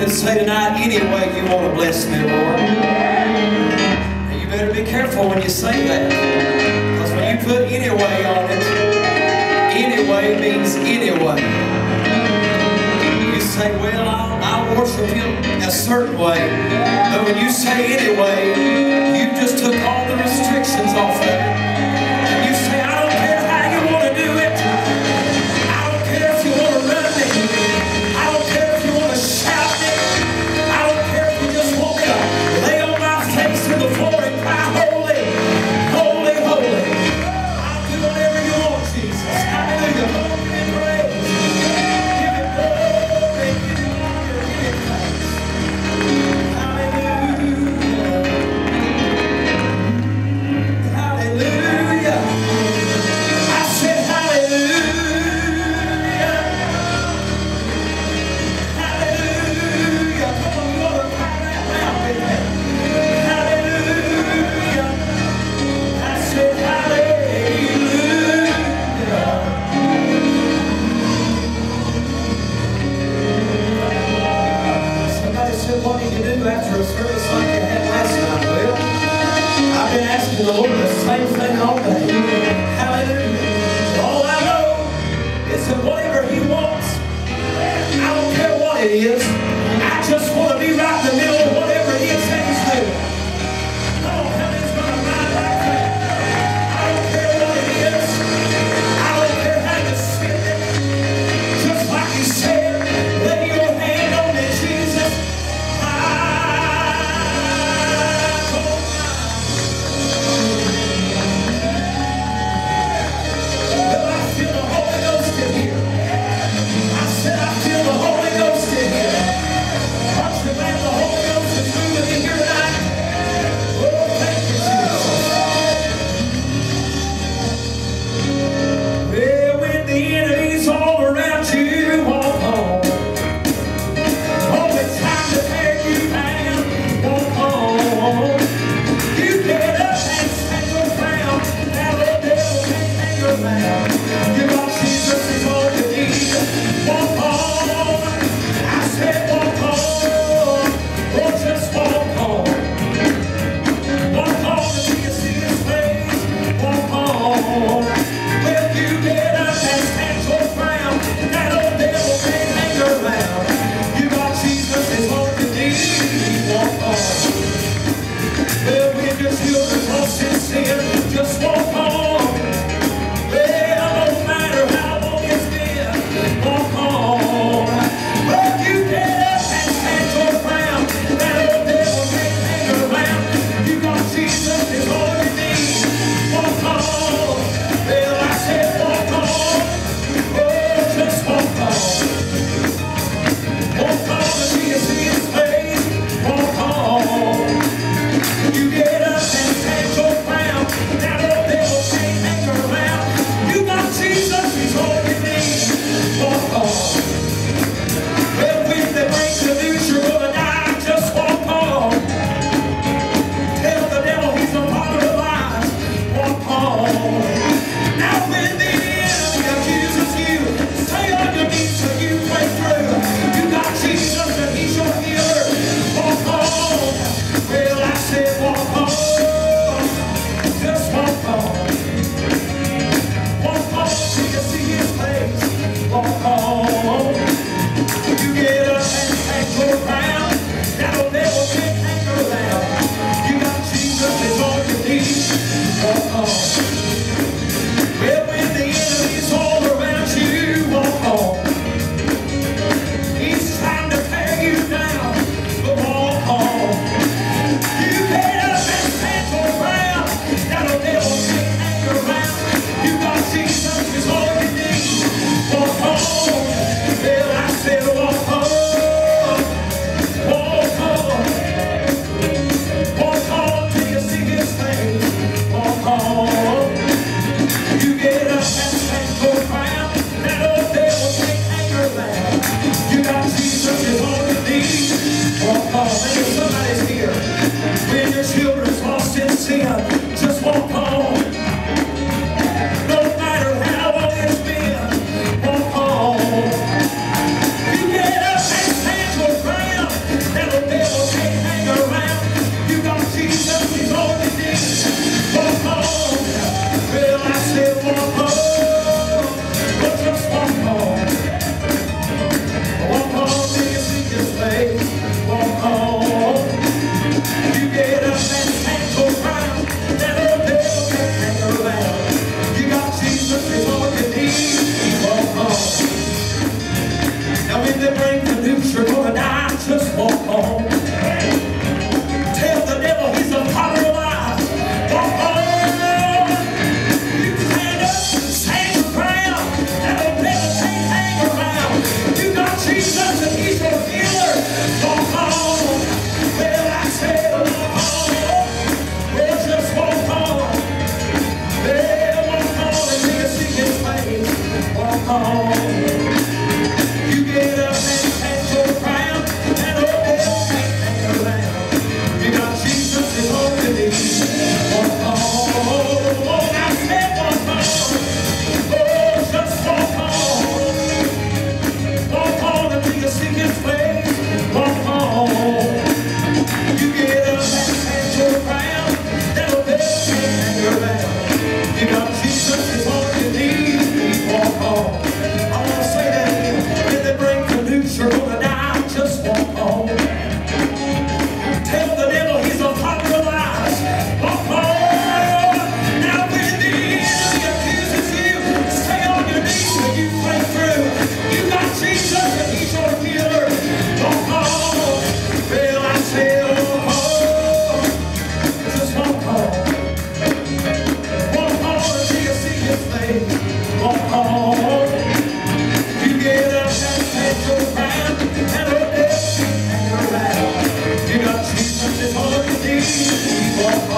can say tonight any way you want to bless me, Lord. Now you better be careful when you say that. Because when you put any way on it, any way means any way. You say, well, I, I worship him a certain way. But when you say anyway, you just took all the restrictions off of it.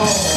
Oh.